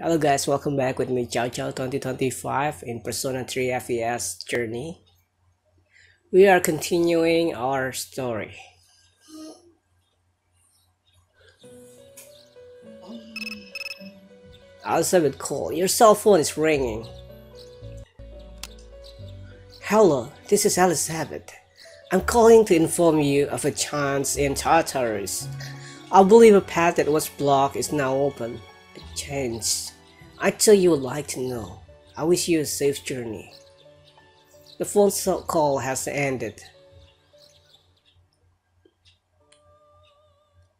Hello guys, welcome back with me CaoCao 2025 in Persona 3 FES journey. We are continuing our story. Elizabeth call. Your cell phone is ringing. Hello, this is Elizabeth. I'm calling to inform you of a chance in Tartarus. I believe a path that was blocked is now open. Chance. I tell you would like to know. I wish you a safe journey. The phone call has ended.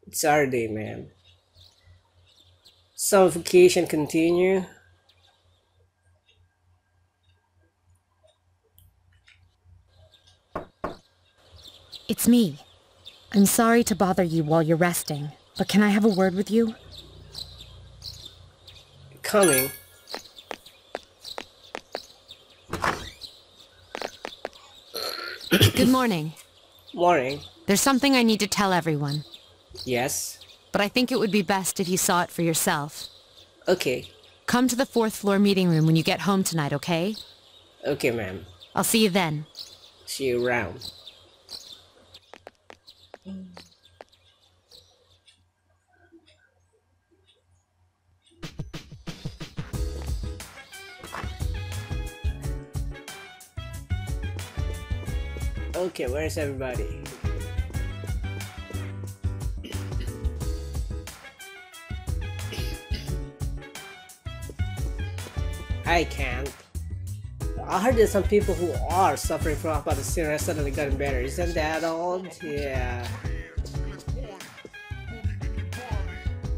It's our Saturday, man. vacation continue. It's me. I'm sorry to bother you while you're resting, but can I have a word with you? Coming. Good morning. Morning. There's something I need to tell everyone, Yes. but I think it would be best if you saw it for yourself. Okay. Come to the fourth floor meeting room when you get home tonight, okay? Okay, ma'am. I'll see you then. See you around. Okay, where's everybody? I can't. I heard there's some people who are suffering from apathy and suddenly gotten better. Isn't that all? Yeah.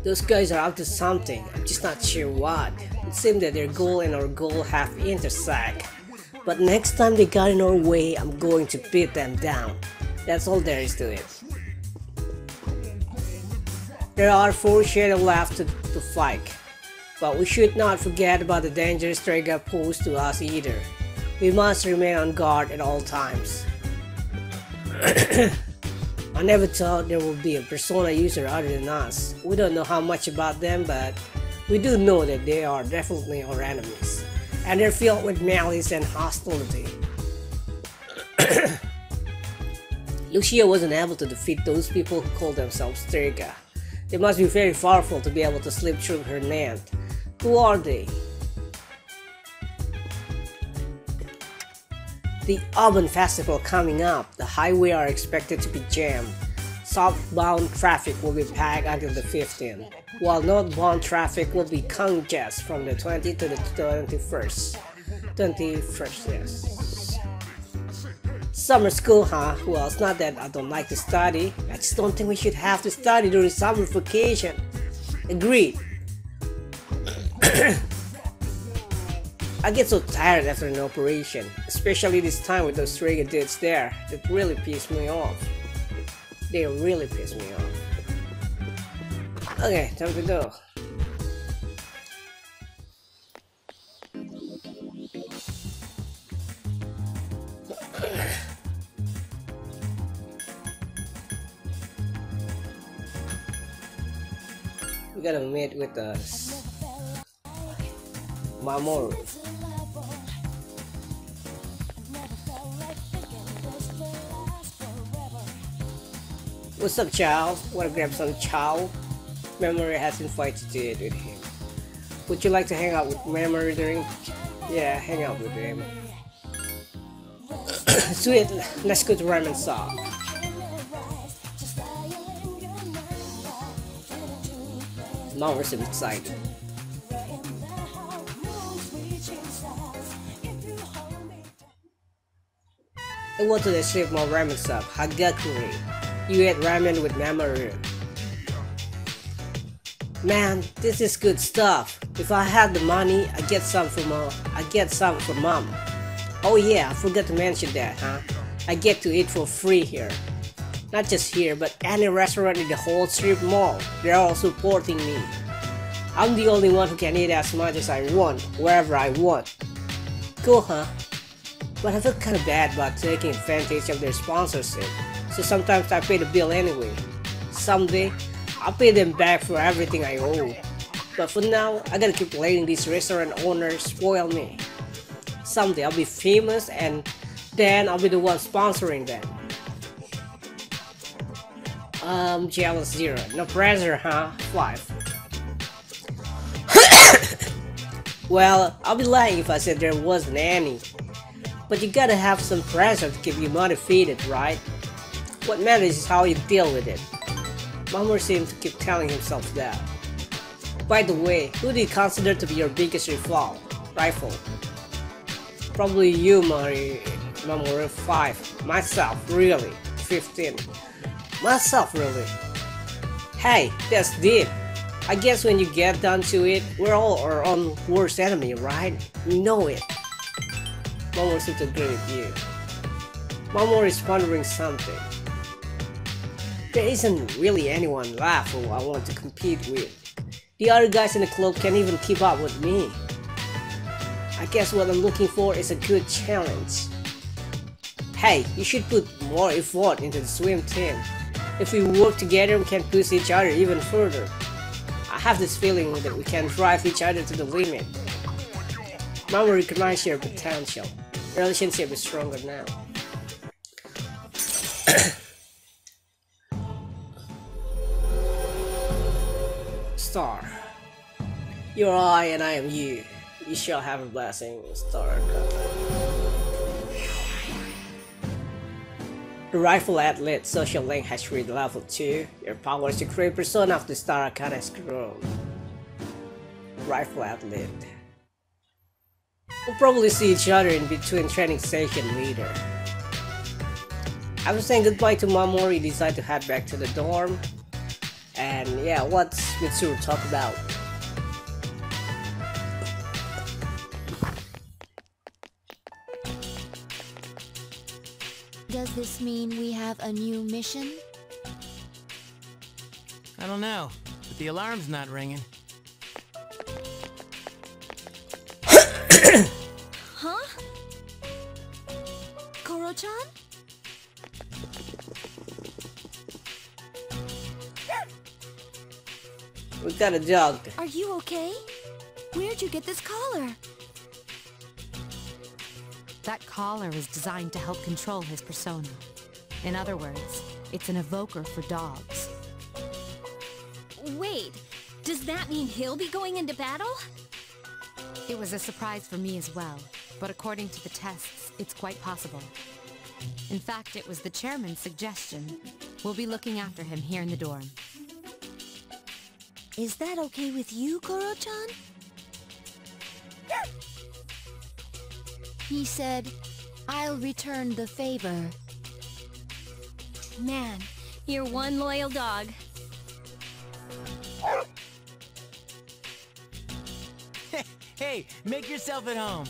Those guys are up to something. I'm just not sure what. It seems that their goal and our goal have intersect. But next time they got in our way, I'm going to beat them down. That's all there is to it. There are four shadows left to, to fight. But we should not forget about the dangerous Strega posed to us either. We must remain on guard at all times. I never thought there would be a Persona user other than us. We don't know how much about them, but we do know that they are definitely our enemies. And they're filled with malice and hostility. Lucia wasn't able to defeat those people who call themselves Strega. They must be very powerful to be able to slip through her net. Who are they? The Obon Festival coming up. The highway are expected to be jammed. Southbound traffic will be packed until the 15th, while northbound traffic will be congested from the 20th to the 21st. 21st, yes. Summer school, huh? Well, it's not that I don't like to study. I just don't think we should have to study during summer vacation. Agreed. I get so tired after an operation, especially this time with those Strega dudes there. It really pissed me off. They really piss me off. Okay, time to go. We gotta meet with us. Mamoru. What's up, Chow? Wanna grab some Chow? Mamoru has invited to it with him. Would you like to hang out with Mamoru during? Yeah, hang out with him. Sweet, let's go to Ramen Shop. Now we're so excited. I went to strip mall ramen shop, Hagakure. You ate ramen with Mamoru. Man, this is good stuff. If I had the money, I get some for mom. I get some for mom. Oh yeah, I forgot to mention that, huh? I get to eat for free here. Not just here, but any restaurant in the whole strip mall. They're all supporting me. I'm the only one who can eat as much as I want, wherever I want. Cool, huh? But I feel kinda bad about taking advantage of their sponsorship, so sometimes I pay the bill anyway. Someday, I'll pay them back for everything I owe. But for now, I gotta keep letting these restaurant owners spoil me. Someday I'll be famous and then I'll be the one sponsoring them. Um, jealous zero. No pressure, huh? Five. well, I'll be lying if I said there wasn't any. But you gotta have some pressure to keep you motivated, right? What matters is how you deal with it. Mamoru seems to keep telling himself that. By the way, who do you consider to be your biggest rival? Rifle. Probably you, Mari. Mamoru 5. Myself, really. 15. Myself, really. Hey, that's deep. I guess when you get down to it, we're all our own worst enemy, right? You know it. Mamoru seems to agree with you. Mamoru is pondering something. There isn't really anyone left who I want to compete with. The other guys in the club can't even keep up with me. I guess what I'm looking for is a good challenge. Hey, you should put more effort into the swim team. If we work together, we can push each other even further. I have this feeling that we can drive each other to the limit. Mamoru recognizes your potential. Relationship is stronger now. Star. You're I and I am you. You shall have a blessing, Star. The Rival Athlete social link has reached level 2. Your powers to create persona of the Star Arcana has grown. Rival Athlete. We'll probably see each other in between training session later. After saying goodbye to Mamoru, decide to head back to the dorm. And yeah, what's Mitsuru talk about? Does this mean we have a new mission? I don't know, but the alarm's not ringing. Huh? Koro-chan? Got a dog. Are you okay? Where'd you get this collar? That collar is designed to help control his persona. In other words, it's an evoker for dogs. Wait, does that mean he'll be going into battle? It was a surprise for me as well, but according to the tests, it's quite possible. In fact, it was the chairman's suggestion. We'll be looking after him here in the dorm. Is that okay with you, Koro-chan? He said, I'll return the favor. Man, you're one loyal dog. hey, make yourself at home.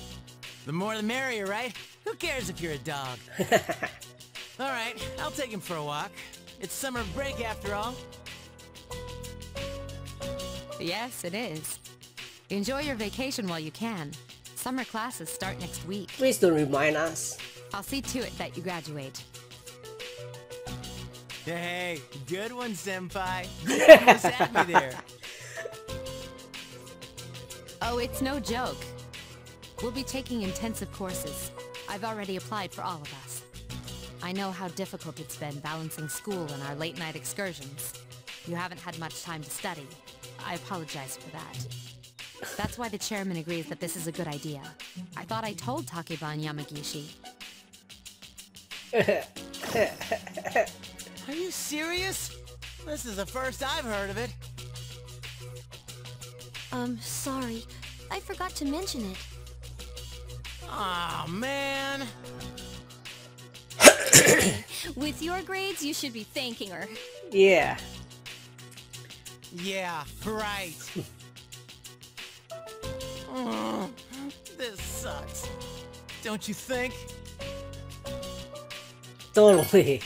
The more the merrier, right? Who cares if you're a dog? all right, I'll take him for a walk. It's summer break after all. Yes, it is. Enjoy your vacation while you can. Summer classes start next week. Please don't remind us. I'll see to it that you graduate. Hey, good one, Senpai. You almost me there. Oh, it's no joke. We'll be taking intensive courses. I've already applied for all of us. I know how difficult it's been balancing school and our late-night excursions. You haven't had much time to study. I apologize for that. That's why the chairman agrees that this is a good idea. I thought I told Takeba and Yamagishi. Are you serious? This is the first I've heard of it. Um, sorry. I forgot to mention it. Aw, man. With your grades, you should be thanking her. Yeah. Yeah, right. Oh, this sucks. Don't you think? Totally.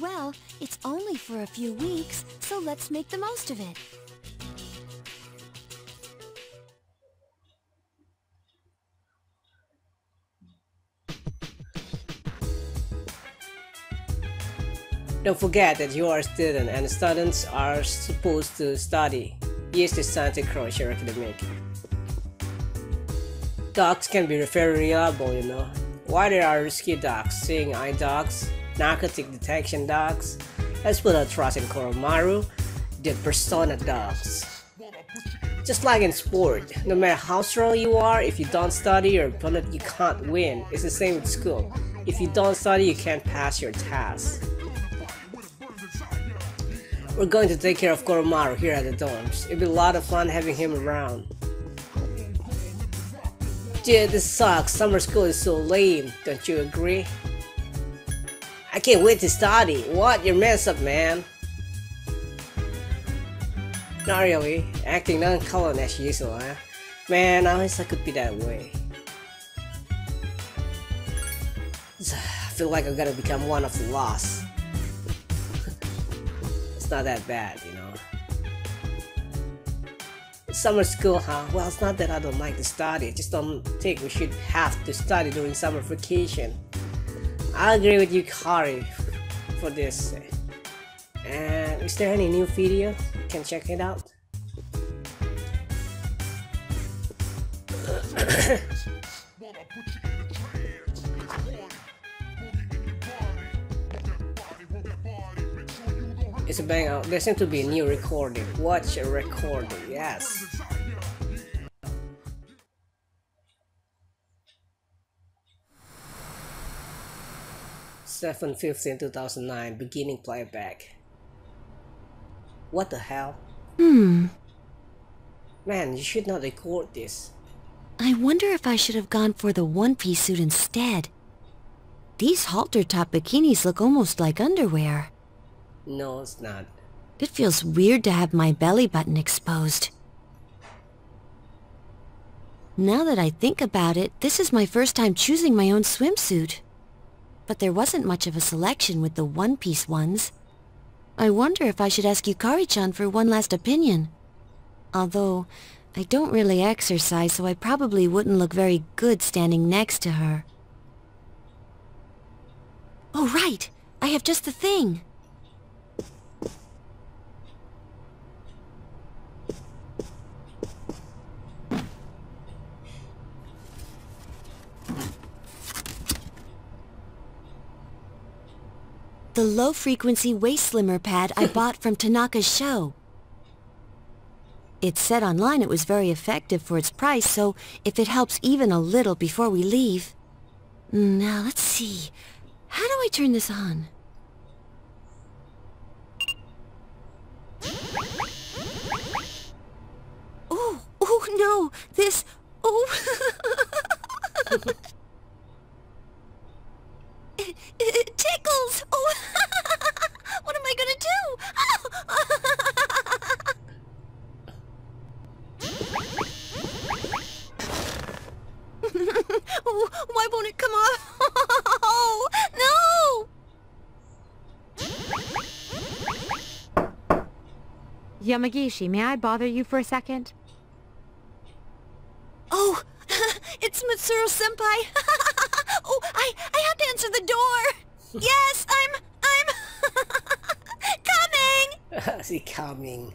Well, it's only for a few weeks, so let's make the most of it. Don't forget that you are a student and students are supposed to study. Yes, the Santa Crusher Academic. Dogs can be very reliable, you know. Why there are risky dogs, seeing eye dogs, narcotic detection dogs. Let's put our trust in Koromaru, the persona dogs. Just like in sport, no matter how strong you are, if you don't study your opponent, you can't win. It's the same with school. If you don't study, you can't pass your test. We're going to take care of Koromaru here at the dorms. It'll be a lot of fun having him around. Dude, this sucks. Summer school is so lame. Don't you agree? I can't wait to study. What? You're messed up, man. Not really. Eh? Acting non-colon as usual, huh? Man, I wish I could be that way. I feel like I'm gonna become one of the lost. It's not that bad, you know. Summer school, huh? Well, it's not that I don't like to study. I just don't think we should have to study during summer vacation. I agree with you, Kari, for this. And is there any new video? You can check it out. It's a bang out. There seems to be a new recording. Watch a recording, yes. Seven fifteen two thousand nine beginning playback. What the hell? Hmm. Man, you should not record this. I wonder if I should have gone for the one-piece suit instead. These halter-top bikinis look almost like underwear. No, it's not. It feels weird to have my belly button exposed. Now that I think about it, this is my first time choosing my own swimsuit. But there wasn't much of a selection with the one-piece ones. I wonder if I should ask Yukari-chan for one last opinion. Although, I don't really exercise, so I probably wouldn't look very good standing next to her. Oh, right! I have just the thing! The low-frequency waist slimmer pad I bought from Tanaka's show. It said online it was very effective for its price, so if it helps even a little before we leave... Now, let's see. How do I turn this on? Oh, oh no! This... Oh... it, tickles! Oh... what am I gonna do? Why won't it come off? Oh, no! Yamagishi, may I bother you for a second? Oh, it's Mitsuru-senpai. oh, I, I have to answer the door. yes, I'm, I'm coming. Is he coming?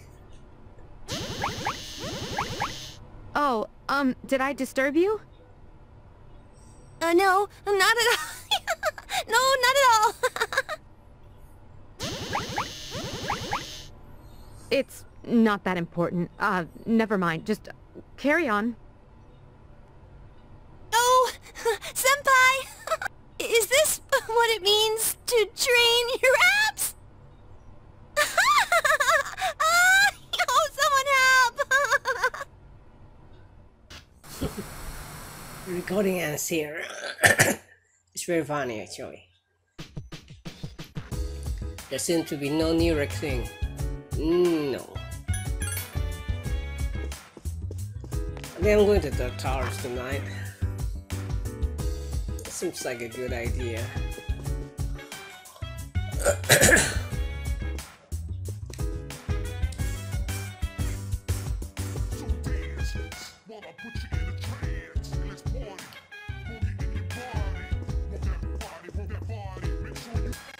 Oh, um, did I disturb you? Uh, no, not at all. no, not at all. It's not that important. Uh, never mind. Just carry on. Oh, senpai! Is this what it means to train your abs? oh, someone help! Recording ends here. it's very funny actually. There seems to be no new recording. No. I think I'm going to the towers tonight. Seems like a good idea.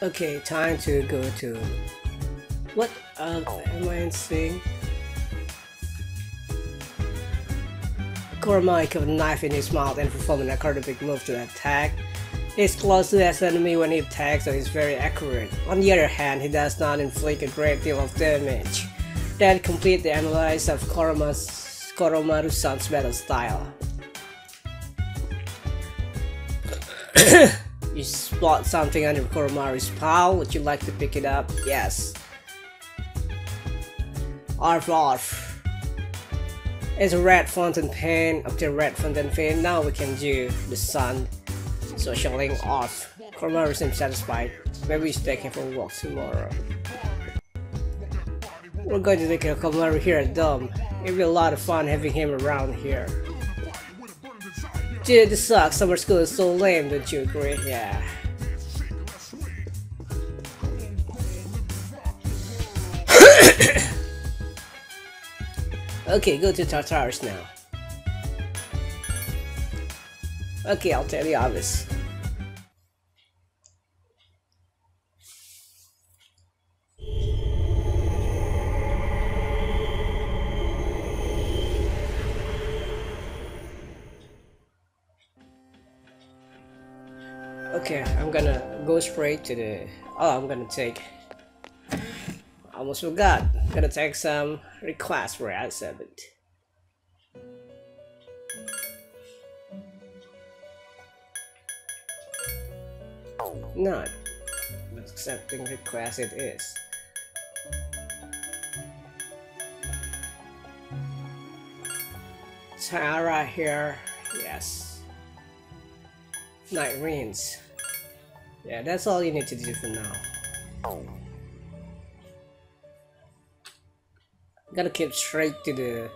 Okay, time to go to what uh, am I saying? Kurama with a knife in his mouth and perform an acrobatic move to attack. He's close to his enemy when he attacks, so he's very accurate. On the other hand, he does not inflict a great deal of damage. That complete the analysis of Kurama's Koromaru-san's battle style. you spot something under Koromaru's pile, would you like to pick it up? Yes. Arf arf. It's a red fountain pen. After red fountain pen, now we can do the sun. So showing off. Koromaru seems satisfied. Maybe he's taking for a walk tomorrow. We're going to take a Koromaru here at Dome. It'll be a lot of fun having him around here. Dude, this sucks. Summer school is so lame, don't you agree? Yeah. okay, go to Tartarus now. Okay, I'll tell you obvious. Go straight to the... Oh, I'm gonna take... Almost forgot. Gonna take some requests for ad 7. Not. Accepting request it is. Tara here. Yes. Night rains. Yeah, that's all you need to do for now. Gotta keep straight to the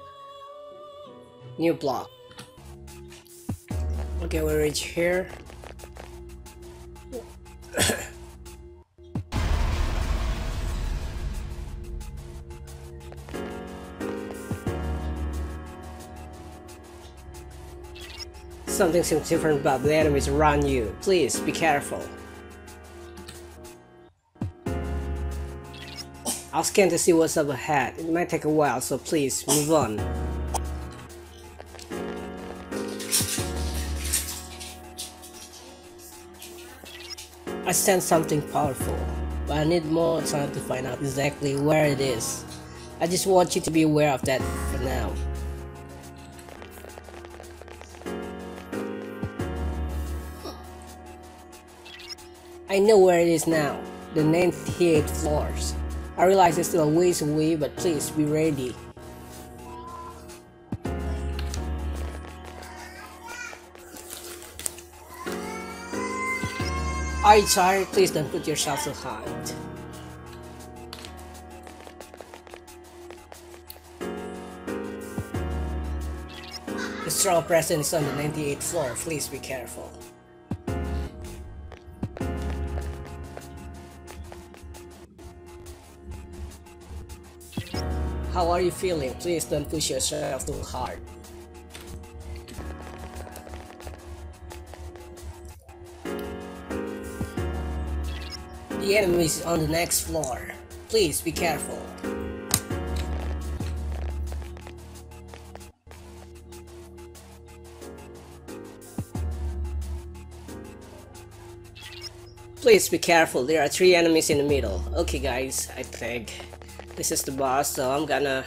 new block. Okay, we reach here. Something seems different about the enemies around you. Please be careful. I'll scan to see what's up ahead. It might take a while, so please move on. I sense something powerful, but I need more time to find out exactly where it is. I just want you to be aware of that for now. I know where it is now, the 98th floors. I realize it's still a ways away, but please be ready. Are you tired? Please don't put yourself so hard. The strong presence on the 98th floor, please be careful. How are you feeling? Please don't push yourself too hard. The enemy is on the next floor. Please be careful. Please be careful, there are three enemies in the middle. Okay guys, I think this is the boss, so I'm gonna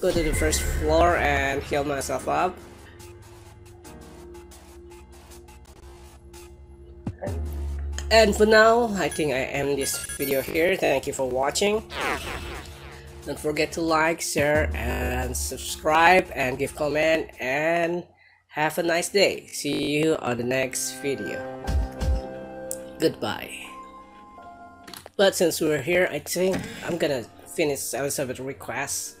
go to the first floor and heal myself up. And for now, I think I end this video here. Thank you for watching. Don't forget to like, share, and subscribe, and give comment, and have a nice day. See you on the next video. Goodbye. But since we're here, I think I'm gonna finish Elizabeth requests.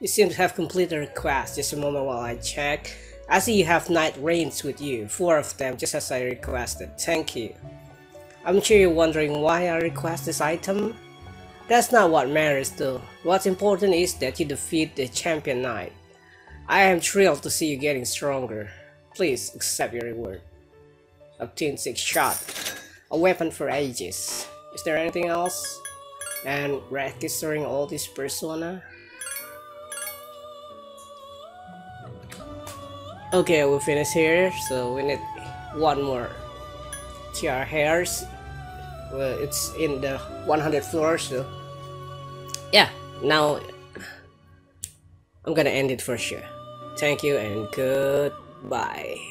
You seem to have completed the request. Just a moment while I check. I see you have Night Rains with you, four of them just as I requested. Thank you. I'm sure you're wondering why I request this item. That's not what matters though. What's important is that you defeat the champion knight. I am thrilled to see you getting stronger. Please accept your reward. Obtain 6 shot. A weapon for Aigis. Is there anything else? and registering all these persona okay we finish here so we need one more tiara hairs well it's in the 100 floor so yeah now I'm gonna end it for sure thank you and goodbye